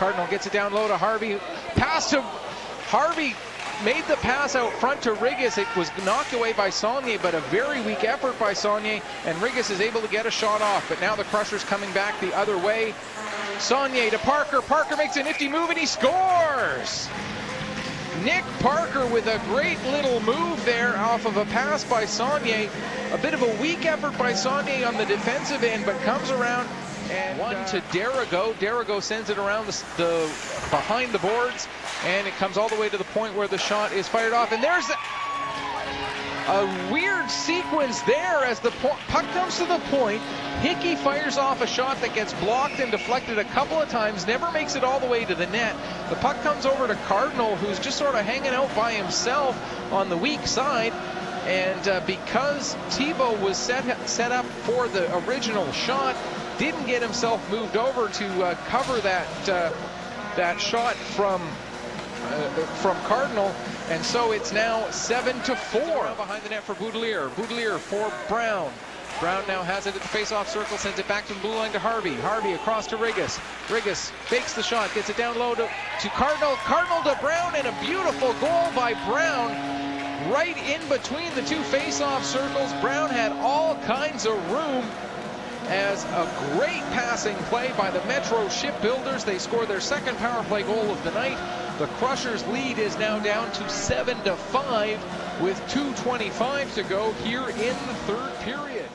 Cardinal gets it down low to Harvey. Pass to Harvey made the pass out front to Rigas. It was knocked away by Saulnier, but a very weak effort by Saulnier, and Rigas is able to get a shot off. But now the Crushers coming back the other way. Saulnier to Parker. Parker makes a nifty move and he scores! Nick Parker with a great little move there off of a pass by Saulnier. A bit of a weak effort by Saulnier on the defensive end, but comes around and one uh, to Derigo. Derigo sends it around the, the, behind the boards, and it comes all the way to the point where the shot is fired off. And there's a, a weird sequence there as the puck comes to the point. Hickey fires off a shot that gets blocked and deflected a couple of times, never makes it all the way to the net. The puck comes over to Cardinal, who's just sort of hanging out by himself on the weak side. And uh, because Thibault was set, set up for the original shot, didn't get himself moved over to uh, cover that uh, that shot from uh, from Cardinal, and so it's now seven to four behind the net for Boudelier. Boudelier for Brown. Brown now has it at the face-off circle, sends it back to the blue line to Harvey. Harvey across to Rigas. Rigas fakes the shot, gets it down low to, to Cardinal. Cardinal to Brown, and a beautiful goal by Brown right in between the two face-off circles. Brown had all kinds of room as a great passing play by the Metro Shipbuilders. They score their second power play goal of the night. The Crushers lead is now down to 7 to 5 with 2.25 to go here in the third period.